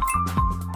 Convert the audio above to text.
you